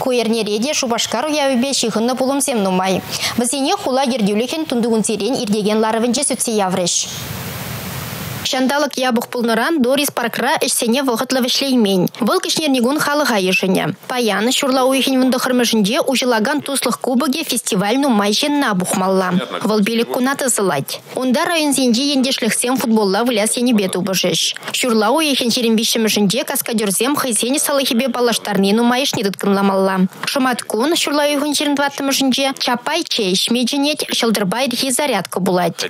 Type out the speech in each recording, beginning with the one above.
Куерне реде Шубашкар уявебе шихынны пулымсем нумай. Бізене хула ердеуліхен тундуғын сирен ирдеген ларывынче сүтсе яврыш. Шандалык ябух пулныран Дорис паркра эшсене вғытлы вішлеймен. Бұл кішнернегун халыға ешіне. Паяны шурла уйхен вындықырмышынде ужылаган туслық кубыге фестиваль нумай женна бухмалла. Вол билік кунаты зылать. Онда район зенде ендешліксем футболла вляс енебет убыжыш. Шурла уйхен черембишімішінде каскадерзем хайсене салыхебе балаштарны нумайыш недыткынламалла. Шумат кун шурла уйхен черендваттымышінде чапай чеш медженет шылдырбай зарядка булать.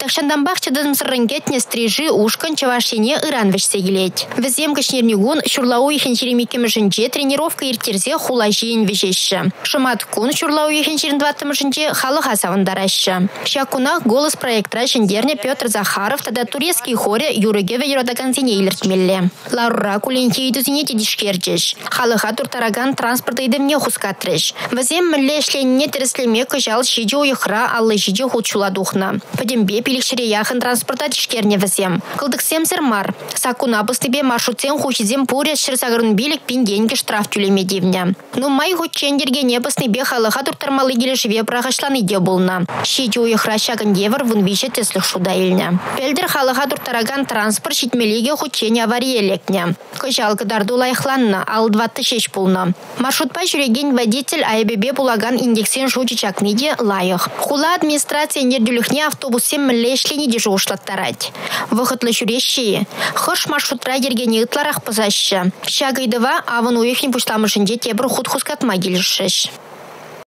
Такшанданбақ чыдым сырынгетне стрижи Ши ушкан чавашене ыран вешсе келет. Візем кішнернігун шурлау ехен жеремекемішінже тренировка ертерзе хула жиен вежешші. Шымат кун шурлау ехен жеріндваттымышынже халық асавындарашы. Шакунах голос проектра жендерне Петр Захаров тада турецкий хоре юрыге веродаканзине илертмелле. Лаура куленте идузине тедишкерджеш. Халыха туртараган транспорта идемне хускатреш. Візем мілле ішленне тіріслеме кыжал шиде уйхра аллы жиде худшуладухна. Падембе пилікшіре яхын транспорта тишкерне візем тем. Кылдыксем мар. Сакуна быстыбе маршрутсем хучизем пуря шырсагырын билік пингенге штраф тюлеме девня. Ну май хучендерге небысны бе халыха туртармалы келе живе прағашланы де болна. Шиде уйхра шагын вун више теслых шуда елня. Пелдер халыха туртараган транспорт шитмелеге хучене авария лекня. Кыжалгы дарду лайхланна, ал 26 пулна. Маршрутпа жүреген водитель айбебе булаган индексен шучы чакныде лайық. Хула администрация нердюліхне автобусем мілле ішлені де жуышлаттарать вăхăтлă çуреççи. Хăш маршрутра йергене ытларах пызаща. Щагайдыва авын уйхин пуçламышинче тепр хут хускатма килшеш.